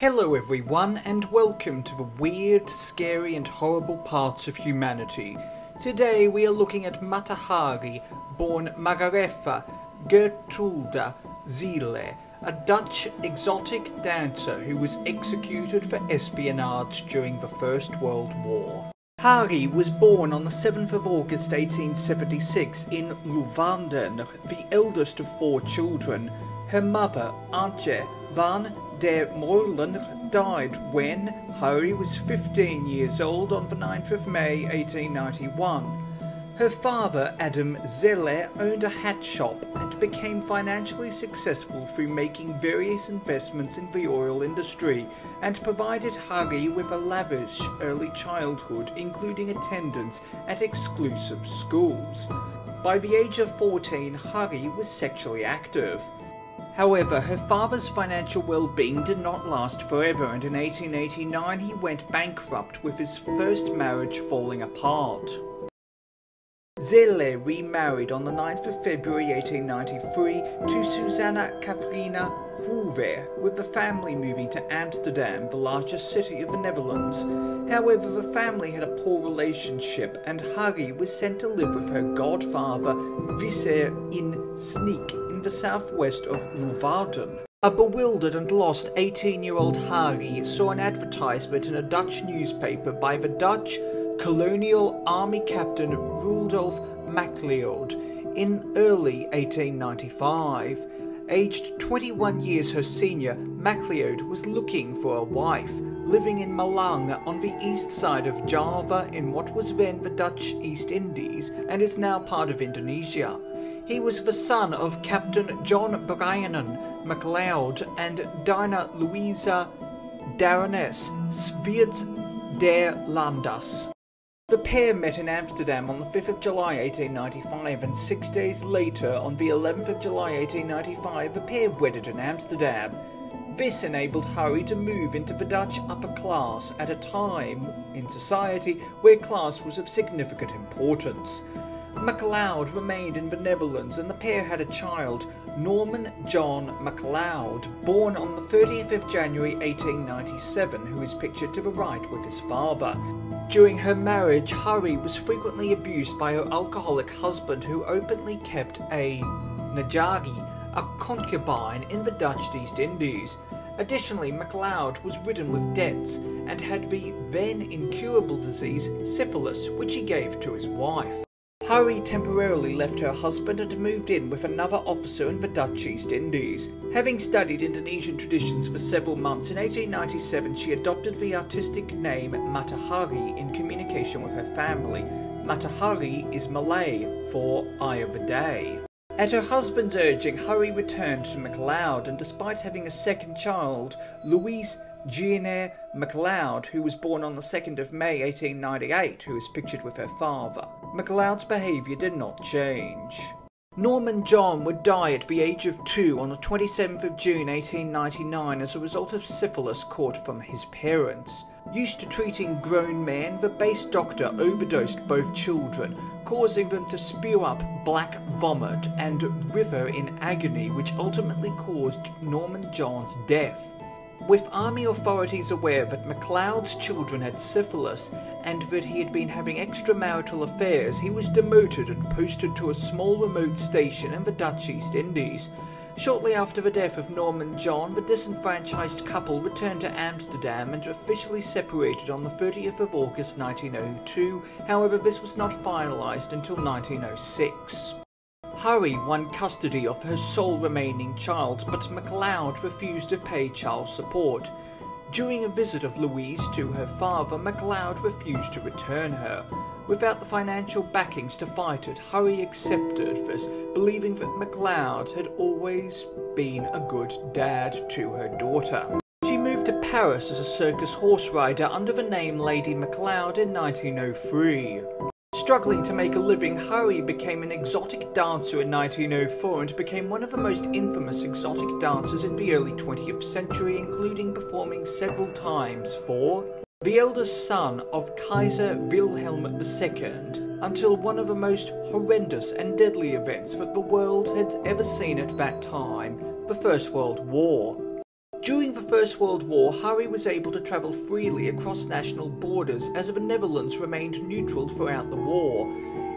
Hello, everyone, and welcome to the weird, scary, and horrible parts of humanity. Today we are looking at Mata Hari, born Margaretha Gertruda Zelle, a Dutch exotic dancer who was executed for espionage during the First World War. Hari was born on the 7th of August 1876 in Leeuwarden, the eldest of four children. Her mother, Antje van der Molen, died when Hari was 15 years old on the 9th of May 1891. Her father, Adam Zelle, owned a hat shop and became financially successful through making various investments in the oil industry and provided Hari with a lavish early childhood, including attendance at exclusive schools. By the age of 14, Hari was sexually active. However, her father's financial well-being did not last forever and in 1889 he went bankrupt with his first marriage falling apart. Zelle remarried on the 9th of February 1893 to Susanna Catharina Hoover, with the family moving to Amsterdam, the largest city of the Netherlands. However, the family had a poor relationship and Hari was sent to live with her godfather, Visser in Sneek, the southwest of Leeuwarden. A bewildered and lost 18-year-old Hari saw an advertisement in a Dutch newspaper by the Dutch Colonial Army Captain Rudolf MacLeod in early 1895. Aged 21 years her senior, MacLeod was looking for a wife, living in Malang on the east side of Java in what was then the Dutch East Indies and is now part of Indonesia. He was the son of Captain John Bryanon MacLeod and Dinah Louisa Baroness Sweerts der Landas. The pair met in Amsterdam on the 5th of July 1895 and six days later, on the 11th of July 1895, the pair wedded in Amsterdam. This enabled Hari to move into the Dutch upper class at a time in society where class was of significant importance. MacLeod remained in the Netherlands and the pair had a child, Norman John MacLeod, born on the 30th of January 1897, who is pictured to the right with his father. During her marriage, Hari was frequently abused by her alcoholic husband who openly kept a Najagi, a concubine in the Dutch East Indies. Additionally, MacLeod was ridden with debts and had the then incurable disease syphilis, which he gave to his wife. Hari temporarily left her husband and moved in with another officer in the Dutch East Indies. Having studied Indonesian traditions for several months, in 1897 she adopted the artistic name Matahari in communication with her family. Matahari is Malay for Eye of the Day. At her husband's urging, Hari returned to MacLeod, and despite having a second child, Louise Jeanne MacLeod, who was born on the 2nd of May 1898, who is pictured with her father. MacLeod's behaviour did not change. Norman John would die at the age of two on the 27th of June 1899 as a result of syphilis caught from his parents. Used to treating grown men, the base doctor overdosed both children, causing them to spew up black vomit and river in agony, which ultimately caused Norman John's death. With army authorities aware that MacLeod's children had syphilis and that he had been having extramarital affairs, he was demoted and posted to a small remote station in the Dutch East Indies. Shortly after the death of Norman John, the disenfranchised couple returned to Amsterdam and officially separated on the 30th of August 1902. However, this was not finalised until 1906. Hari won custody of her sole remaining child, but MacLeod refused to pay child support. During a visit of Louise to her father, MacLeod refused to return her. Without the financial backings to fight it, Hari accepted this, believing that MacLeod had always been a good dad to her daughter. She moved to Paris as a circus horse rider under the name Lady MacLeod in 1903. Struggling to make a living, Hari became an exotic dancer in 1904 and became one of the most infamous exotic dancers in the early 20th century, including performing several times for the eldest son of Kaiser Wilhelm II, until one of the most horrendous and deadly events that the world had ever seen at that time, the First World War. During the First World War, Hari was able to travel freely across national borders as the Netherlands remained neutral throughout the war.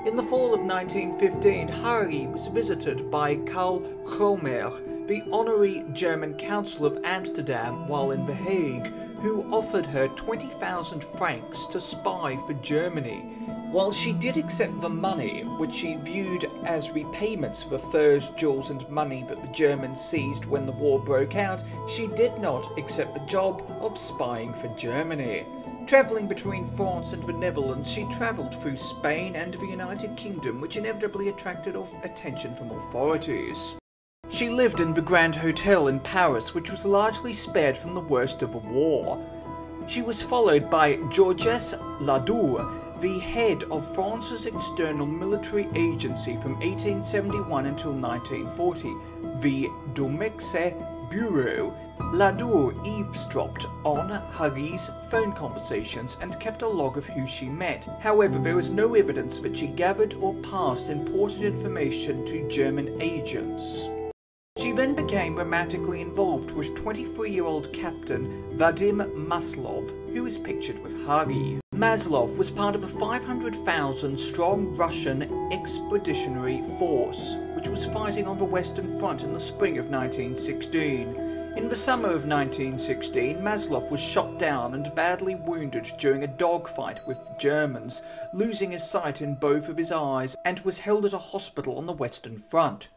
In the fall of 1915, Hari was visited by Karl Kroemer, the honorary German consul of Amsterdam while in The Hague, who offered her 20,000 francs to spy for Germany. While she did accept the money, which she viewed as repayments for the furs, jewels, and money that the Germans seized when the war broke out, she did not accept the job of spying for Germany. Travelling between France and the Netherlands, she travelled through Spain and the United Kingdom, which inevitably attracted attention from authorities. She lived in the Grand Hotel in Paris, which was largely spared from the worst of the war. She was followed by Georges Ladoux, the head of France's external military agency from 1871 until 1940, the Deuxième Bureau. Ladoux eavesdropped on Hari's phone conversations and kept a log of who she met. However, there was no evidence that she gathered or passed important information to German agents. She then became romantically involved with 23 year old Captain Vadim Maslov, who is pictured with Hari. Maslov was part of a 500,000 strong Russian expeditionary force, which was fighting on the Western Front in the spring of 1916. In the summer of 1916, Maslov was shot down and badly wounded during a dogfight with the Germans, losing his sight in both of his eyes, and was held at a hospital on the Western Front.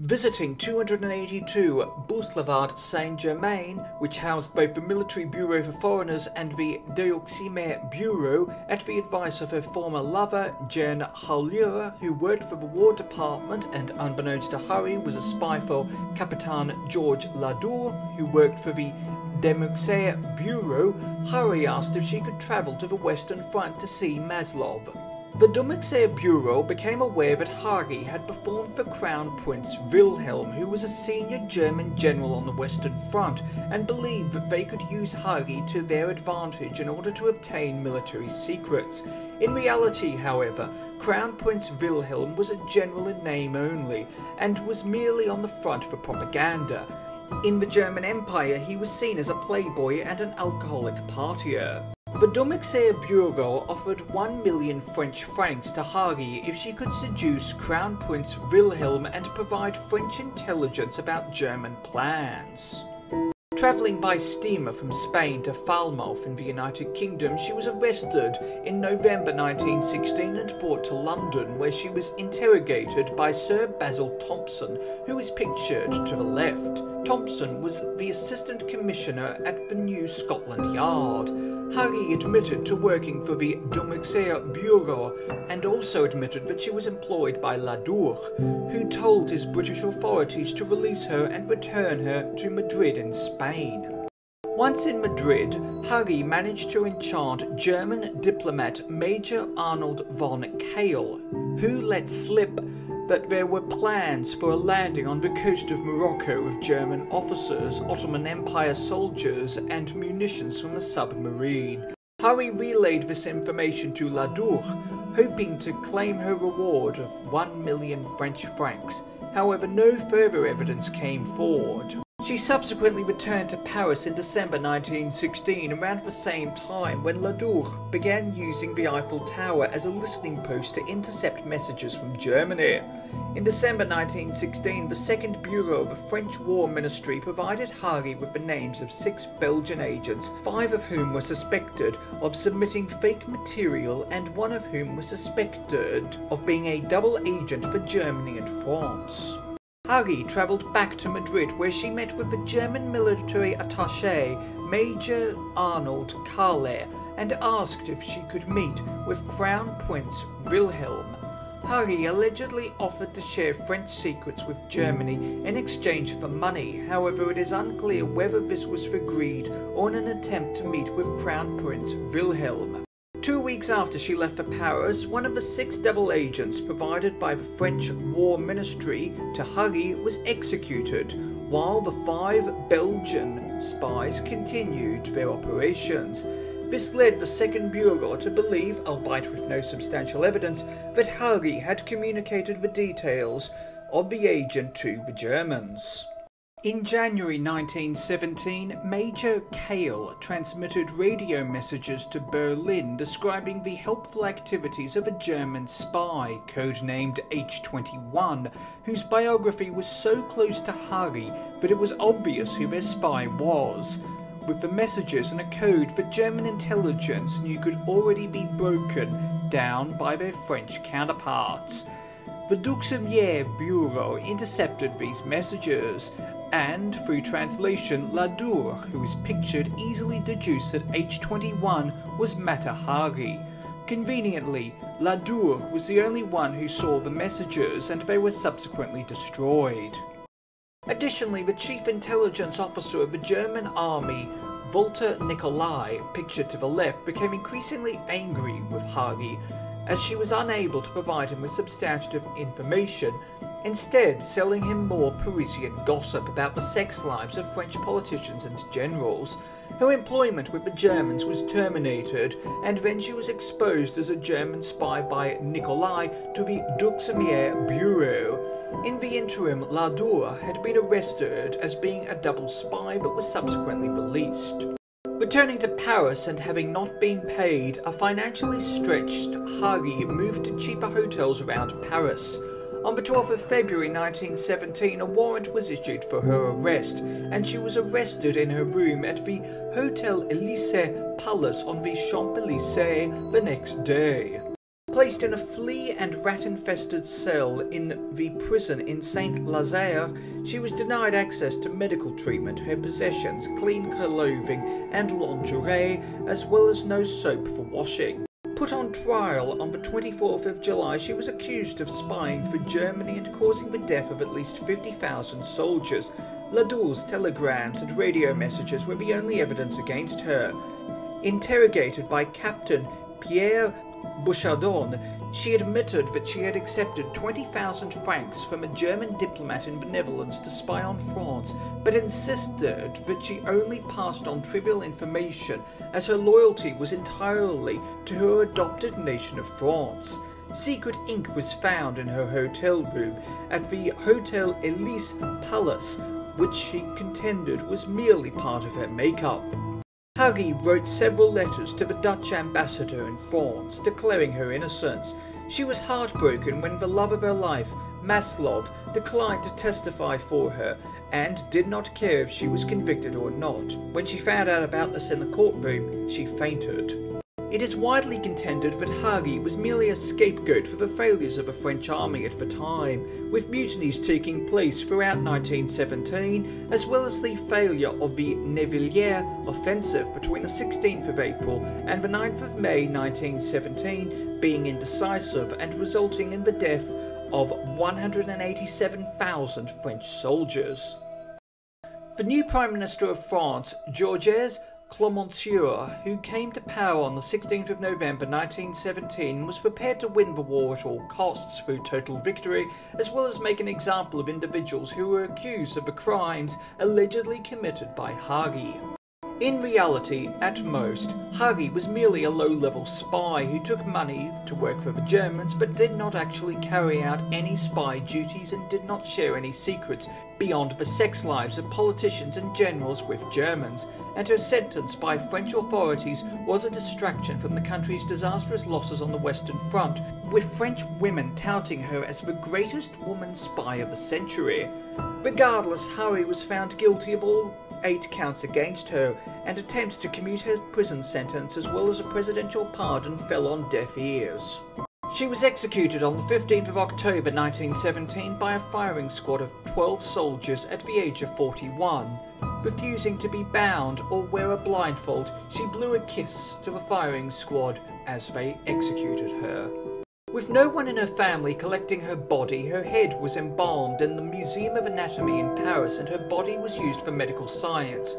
Visiting 282 Boulevard Saint-Germain, which housed both the Military Bureau for Foreigners and the Deuxième Bureau, at the advice of her former lover, Jean Hallaure, who worked for the War Department and, unbeknownst to Hari, was a spy for Capitan George Ladoux, who worked for the Deuxième Bureau, Hari asked if she could travel to the Western Front to see Maslov. The Deuxième Bureau became aware that Hari had performed for Crown Prince Wilhelm, who was a senior German general on the Western Front, and believed that they could use Hari to their advantage in order to obtain military secrets. In reality, however, Crown Prince Wilhelm was a general in name only, and was merely on the front for propaganda. In the German Empire, he was seen as a playboy and an alcoholic partier. The Deuxième Bureau offered 1 million French francs to Hari if she could seduce Crown Prince Wilhelm and provide French intelligence about German plans. Travelling by steamer from Spain to Falmouth in the United Kingdom, she was arrested in November 1916 and brought to London, where she was interrogated by Sir Basil Thomson, who is pictured to the left. Thompson was the Assistant Commissioner at the New Scotland Yard. Hari admitted to working for the Deuxième Bureau and also admitted that she was employed by Ladoux, who told his British authorities to release her and return her to Madrid in Spain. Once in Madrid, Hari managed to enchant German diplomat Major Arnold von Kalle, who let slip that there were plans for a landing on the coast of Morocco with German officers, Ottoman Empire soldiers, and munitions from a submarine. Hari relayed this information to Ladoux, hoping to claim her reward of 1 million French francs. However, no further evidence came forward. She subsequently returned to Paris in December 1916, around the same time when Ladoux began using the Eiffel Tower as a listening post to intercept messages from Germany. In December 1916, the 2nd Bureau of the French War Ministry provided Hari with the names of six Belgian agents, five of whom were suspected of submitting fake material and one of whom was suspected of being a double agent for Germany and France. Hari travelled back to Madrid where she met with the German military attaché Major Arnold Kalle and asked if she could meet with Crown Prince Wilhelm. Hari allegedly offered to share French secrets with Germany in exchange for money, however it is unclear whether this was for greed or an attempt to meet with Crown Prince Wilhelm. Two weeks after she left for Paris, one of the six double agents provided by the French War Ministry to Hari was executed, while the five Belgian spies continued their operations. This led the Second Bureau to believe, albeit with no substantial evidence, that Hari had communicated the details of the agent to the Germans. In January 1917, Major Kalle transmitted radio messages to Berlin describing the helpful activities of a German spy, codenamed H21, whose biography was so close to Hari that it was obvious who their spy was. With the messages and a code that German intelligence knew could already be broken down by their French counterparts. The Deuxième Bureau intercepted these messages, and through translation, Ladoux, who is pictured, easily deduced that H21 was Mata Hari. Conveniently, Ladoux was the only one who saw the messages and they were subsequently destroyed. Additionally, the chief intelligence officer of the German army, Walter Nicolai, pictured to the left, became increasingly angry with Hari as she was unable to provide him with substantive information, instead selling him more Parisian gossip about the sex lives of French politicians and generals. Her employment with the Germans was terminated, and then she was exposed as a German spy by Nicolai to the Deuxième Bureau. In the interim, Ladoux had been arrested as being a double spy but was subsequently released. Returning to Paris and having not been paid, a financially stretched Hari moved to cheaper hotels around Paris. On the 12th of February 1917, a warrant was issued for her arrest, and she was arrested in her room at the Hotel Elysee Palace on the Champs-Élysées the next day. Placed in a flea and rat-infested cell in the prison in Saint-Lazare, she was denied access to medical treatment, her possessions, clean clothing and lingerie, as well as no soap for washing. Put on trial on the 24th of July, she was accused of spying for Germany and causing the death of at least 50,000 soldiers. Ladoux's telegrams and radio messages were the only evidence against her. Interrogated by Captain Pierre Bouchardon, she admitted that she had accepted 20,000 francs from a German diplomat in the Netherlands to spy on France, but insisted that she only passed on trivial information as her loyalty was entirely to her adopted nation of France. Secret ink was found in her hotel room at the Hotel Elysee Palace, which she contended was merely part of her makeup. Hari wrote several letters to the Dutch ambassador in France declaring her innocence. She was heartbroken when the love of her life, Maslov, declined to testify for her and did not care if she was convicted or not. When she found out about this in the courtroom, she fainted. It is widely contended that Hari was merely a scapegoat for the failures of the French army at the time, with mutinies taking place throughout 1917, as well as the failure of the Nivelles offensive between the 16th of April and the 9th of May 1917 being indecisive and resulting in the death of 187,000 French soldiers. The new Prime Minister of France, Georges Clemenceau, who came to power on the 16th of November 1917, was prepared to win the war at all costs through total victory, as well as make an example of individuals who were accused of the crimes allegedly committed by Hari. In reality, at most, Hari was merely a low-level spy who took money to work for the Germans but did not actually carry out any spy duties and did not share any secrets beyond the sex lives of politicians and generals with Germans, and her sentence by French authorities was a distraction from the country's disastrous losses on the Western Front, with French women touting her as the greatest woman spy of the century. Regardless, Hari was found guilty of all eight counts against her, and attempts to commute her prison sentence as well as a presidential pardon fell on deaf ears. She was executed on the 15th of October 1917 by a firing squad of 12 soldiers at the age of 41. Refusing to be bound or wear a blindfold, she blew a kiss to the firing squad as they executed her. With no one in her family collecting her body, her head was embalmed in the Museum of Anatomy in Paris and her body was used for medical science.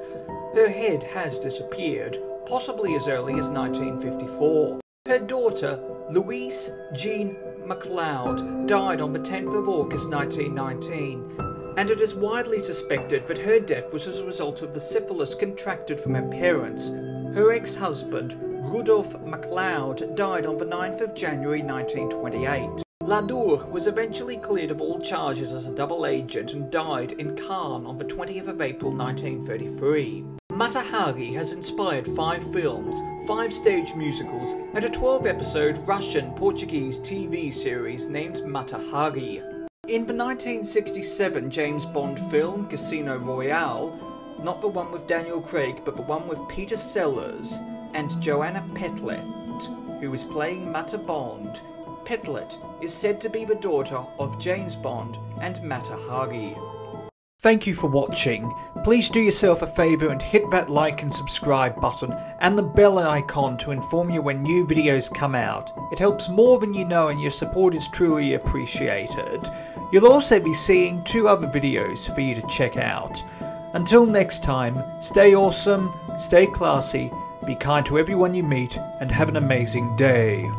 Her head has disappeared, possibly as early as 1954. Her daughter, Louise Jean MacLeod, died on the 10th of August 1919, and it is widely suspected that her death was as a result of the syphilis contracted from her parents. Her ex-husband, Rudolf MacLeod died on the 9th of January 1928. Ladoux was eventually cleared of all charges as a double agent and died in Cannes on the 20th of April 1933. Mata Hari has inspired five films, five stage musicals, and a 12 episode Russian Portuguese TV series named Mata Hari. In the 1967 James Bond film Casino Royale, not the one with Daniel Craig but the one with Peter Sellers and Joanna Pettet, who is playing Mata Bond, Petlett is said to be the daughter of James Bond and Mata Hari. Thank you for watching. Please do yourself a favour and hit that like and subscribe button and the bell icon to inform you when new videos come out. It helps more than you know and your support is truly appreciated. You'll also be seeing two other videos for you to check out. Until next time, stay awesome, stay classy, be kind to everyone you meet, and have an amazing day.